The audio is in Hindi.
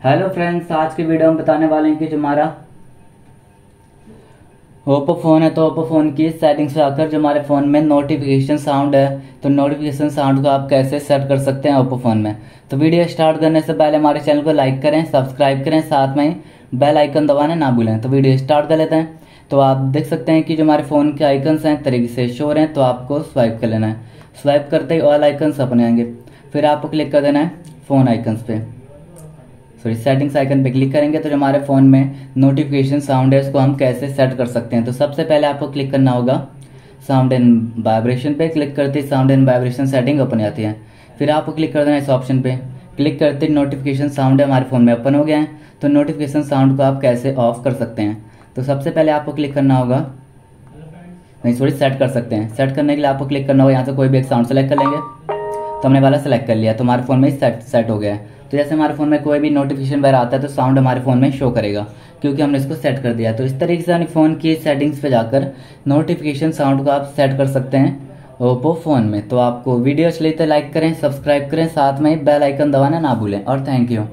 हेलो फ्रेंड्स आज की वीडियो में बताने वाले हैं कि जो हमारा ओप्पो फ़ोन है तो ओप्पो फ़ोन की सेटिंग्स में आकर जो हमारे फ़ोन में नोटिफिकेशन साउंड है तो नोटिफिकेशन साउंड को आप कैसे सेट कर सकते हैं ओप्पो फ़ोन में? तो वीडियो स्टार्ट करने से पहले हमारे चैनल को लाइक करें सब्सक्राइब करें, साथ में बेल आइकन दबाना ना भूलें। तो वीडियो स्टार्ट कर लेते हैं। तो आप देख सकते हैं कि जो हमारे फ़ोन के आइकन्स हैं तरीके से शो हैं तो आपको स्वाइप कर लेना है। स्वाइप करते ही ऑल आइकन्स अपने आएँगे। फिर आपको क्लिक कर देना है फ़ोन आइकन्स पे। सॉरी सेटिंग्स आइकन पे क्लिक करेंगे तो जो हमारे फ़ोन में नोटिफिकेशन साउंड है, उसको हम कैसे सेट कर सकते हैं? तो सबसे पहले आपको क्लिक करना होगा। साउंड एंड वाइब्रेशन पे क्लिक करते sound and vibration setting open आती है फिर आपको क्लिक कर देना इस ऑप्शन पे। क्लिक करते नोटिफिकेशन साउंड हमारे फ़ोन में ओपन हो गया है। तो नोटिफिकेशन साउंड को आप कैसे ऑफ़ कर सकते हैं? तो सबसे पहले आपको क्लिक करना होगा। नहीं सॉरी सेट कर सकते हैं। सेट करने के लिए आपको क्लिक करना होगा। यहाँ से कोई भी एक साउंड सेलेक्ट कर लेंगे। तो हमने वाला सेलेक्ट कर लिया। तो हमारे फ़ोन में सेट सेट हो गया है। तो जैसे हमारे फ़ोन में कोई भी नोटिफिकेशन वगैरह आता है तो साउंड हमारे फ़ोन में शो करेगा, क्योंकि हमने इसको सेट कर दिया तो इस तरीके से अपने फ़ोन की सेटिंग्स पे जाकर नोटिफिकेशन साउंड को आप सेट कर सकते हैं ओप्पो फ़ोन में। तो आपको वीडियो अच्छी लगी तो लाइक करें सब्सक्राइब करें, साथ में बेल आइकन दबाना ना भूलें। और थैंक यू